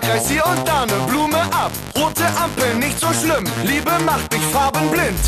Parkreis hier und da ne Blume ab. Rote Ampel, nicht so schlimm. Liebe macht dich farbenblind.